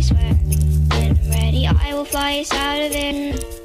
I swear. When I'm ready, I will fly us out of it.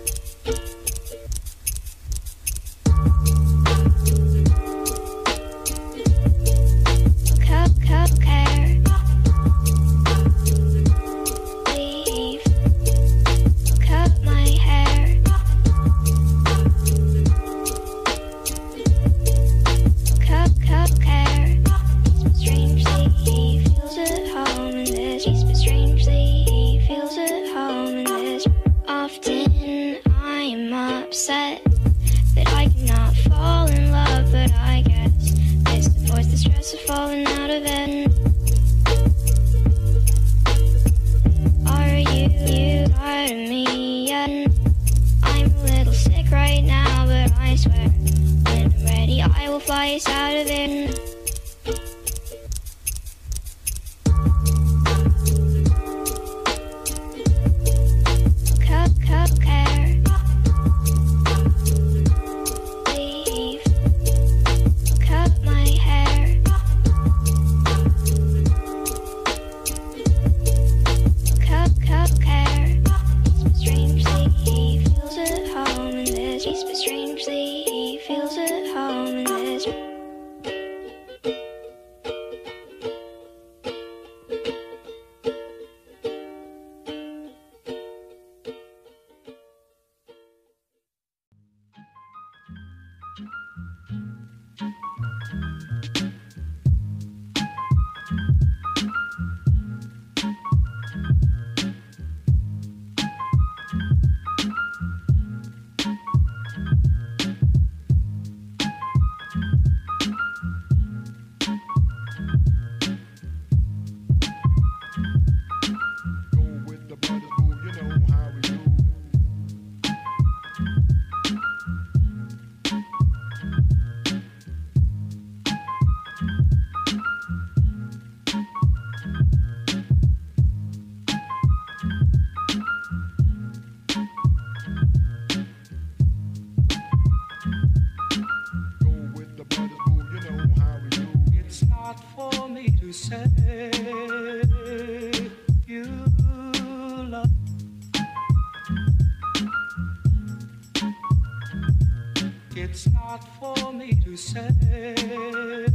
I'm upset that I cannot fall in love, but I guess this avoids the stress of falling out of it. Are you, you tired of me yet? I'm a little sick right now, but I swear when I'm ready, I will fly us out But strangely, he feels at say you love. It's not for me to say